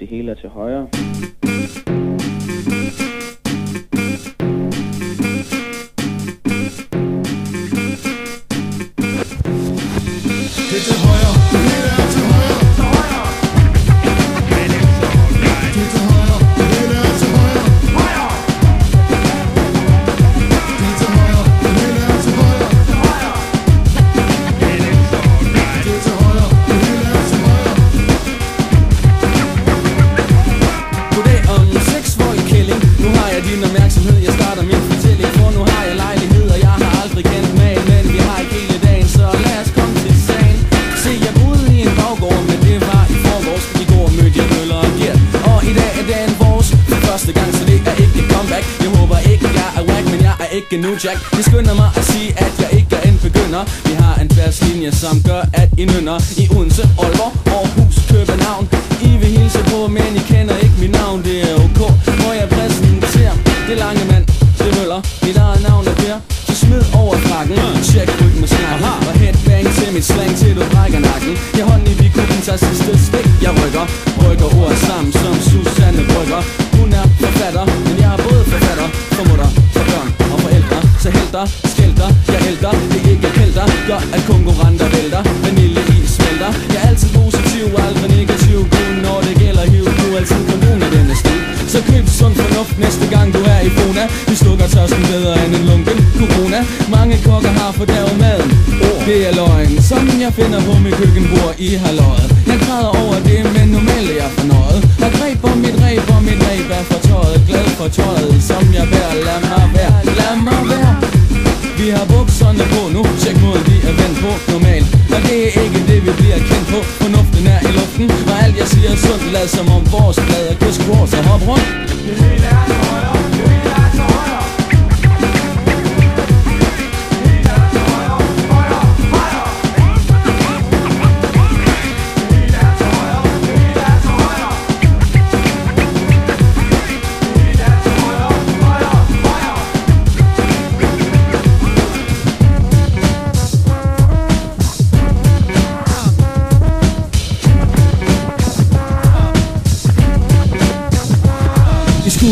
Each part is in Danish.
det hele er til højre. Din opmærksomhed, jeg starter min fortælling For nu har jeg lejlighed, og jeg har aldrig kendt magen Men vi har ikke hele dagen, så lad os komme til sagen. Se, jeg boede i en baggård, men det var i forgårs. I går mødte jeg Møller og Gert Og i dag er dagen vores. For første gang, så det er ikke et comeback. Jeg håber ikke, jeg er whack, men jeg er ikke nu Jack. Det skynder mig at sige, at jeg ikke er en begynder. Vi har en fast linje, som gør, at I nynner. I Odense, Aalborg, Aarhus, København. I vil hilse på, men I kender ikke mit navn. Rykker, rykker ord sammen som Susanne Brygger Hun er forfatter, men jeg er både forfatter For mutter, for børn og forældre. Så helter, skælter, jeg helter Det er ikke helter, gør at konkurrenter vælter. Vanille i smelter. Jeg er altid positiv, aldrig negativ. Kun når det gælder hiv, du er altid kondom i denne stil. Så køb sund fornuft næste gang du er i Fona Vi slukker tørsten bedre end en lunken corona. Mange kokker har fordærvet maden. Det er løgn, som jeg finder på mit køkkenbord i halvøjet. Jeg græder over det, men normalt er jeg fornøjet. Og greb om mit ræb, og mit ræb er for tøjet Glad for tøjet, som jeg bærer. Lad mig være, lad mig være. Vi har bukserne på nu, tjek mod, vi er vendt på normalt. Og det er ikke det vi bliver kendt på, fornuften er i luften. Og alt jeg siger er sundt, lad som om vores blad er kysk og hop rundt.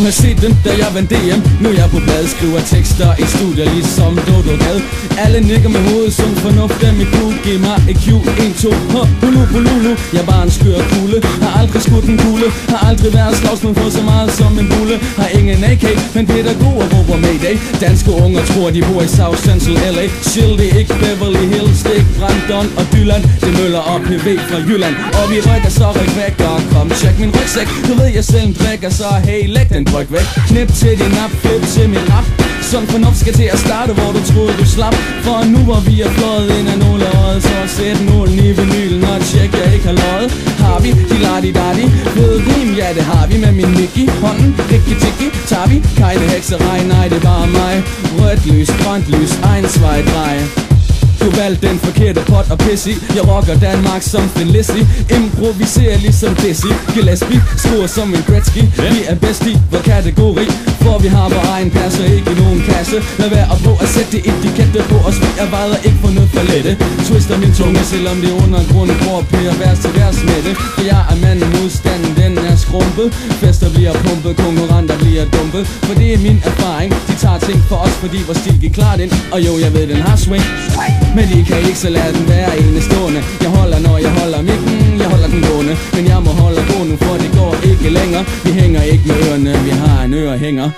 Have set den, da jeg vandt DM Nu er jeg på blad, skriver tekster i studier Ligesom Dodo Gad Alle nikker med hovedet, som fornuft af mit crew Giv mig et Q, 1, 2, hå, hulu, bululu Jeg er bare en skør kugle, har aldrig skudt en kugle. Har aldrig været slagsmål på så meget som en bulle Har ingen AK, men pædagoger råber Mayday. Danske unger tror, de bor i South Central LA Chill, det er ikke Beverly Hills, det er ikke Brandon og Dylan. Det møller op PV fra Jylland. Og vi rykker så ryk væk og kom, tjek min rygsæk. Du ved, jeg selv drikker, så hey, læg den ryk væk. Knip til din nap, flip til min rap Sådan fornuft skal til at starte, hvor du troede du slap. For nu hvor vi er fløjet ind af nogle øjet Så sæt nålen i vinylen og tjek, jeg ikke har løjet. Har vi de la di da Ved rim, ja det har vi med min mic i hånden Rikki tikki, tager vi. Kajte hekserej, nej det er bare mig. Rødt lys, grønt lys, egen svej, drej du valgte den forkerte pot og pisse i. Jeg rocker Danmark som Finn Lissi. Improviserer ligesom Dizzy Gillespie Skruer som en Gretzky. Vi er bedst i vor kategori For vi har vores egen plads og ikke nogen kasse. Lad være at prøve at sætte etiketter på os. Vi er vejder ikke for noget for lette. Twister min tunge selvom det er undergrunden. Går Per vers til vers med det. For jeg er manden modstanden den er skrumpet. Fester bliver pumpet, konkurrenter bliver dumpet. For det er min erfaring ting for os fordi vores stil gik klart ind. Og jo jeg ved den har swing. Men I kan ikke så lade den være enestående. Jeg holder når jeg holder mikken, jeg holder den gående. Men jeg må holde på nu for det går ikke længere. Vi hænger ikke med ørerne, vi har en ørehænger.